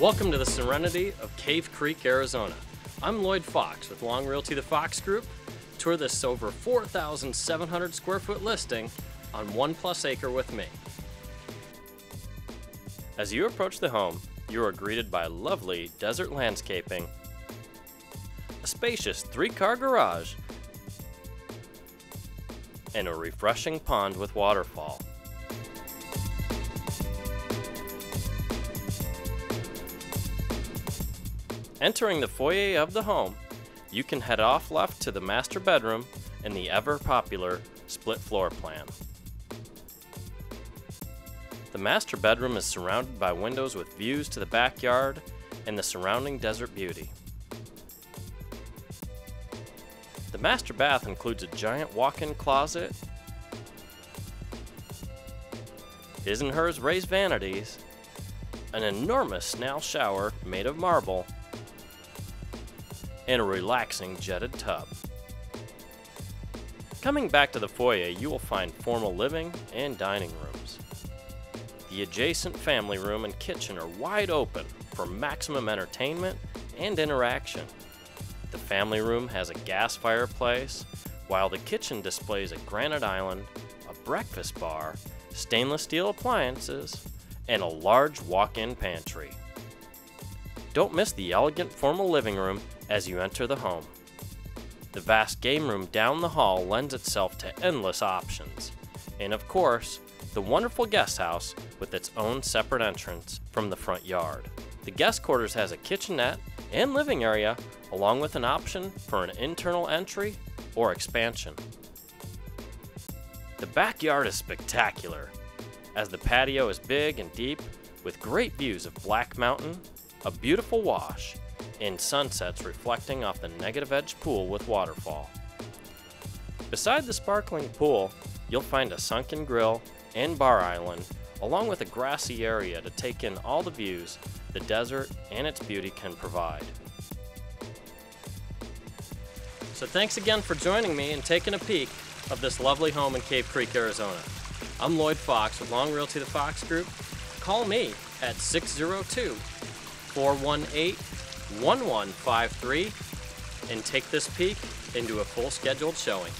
Welcome to the serenity of Cave Creek, Arizona. I'm Lloyd Fox with Long Realty The Fox Group. Tour this over 4,700 square foot listing on one plus acre with me. As you approach the home, you are greeted by lovely desert landscaping, a spacious three car garage, and a refreshing pond with waterfall. Entering the foyer of the home, you can head off left to the master bedroom and the ever popular split floor plan. The master bedroom is surrounded by windows with views to the backyard and the surrounding desert beauty. The master bath includes a giant walk-in closet, his and hers raised vanities, an enormous snail shower made of marble, and a relaxing jetted tub. Coming back to the foyer, you will find formal living and dining rooms. The adjacent family room and kitchen are wide open for maximum entertainment and interaction. The family room has a gas fireplace, while the kitchen displays a granite island, a breakfast bar, stainless steel appliances, and a large walk-in pantry. Don't miss the elegant formal living room as you enter the home. The vast game room down the hall lends itself to endless options. And of course, the wonderful guest house with its own separate entrance from the front yard. The guest quarters has a kitchenette and living area, along with an option for an internal entry or expansion. The backyard is spectacular, as the patio is big and deep with great views of Black Mountain, a beautiful wash, and sunsets reflecting off the negative edge pool with waterfall. Beside the sparkling pool, you'll find a sunken grill and bar island, along with a grassy area to take in all the views the desert and its beauty can provide. So thanks again for joining me and taking a peek of this lovely home in Cave Creek, Arizona. I'm Lloyd Fox with Long Realty The Fox Group. Call me at 602 418 1153 and take this peek into a full scheduled showing.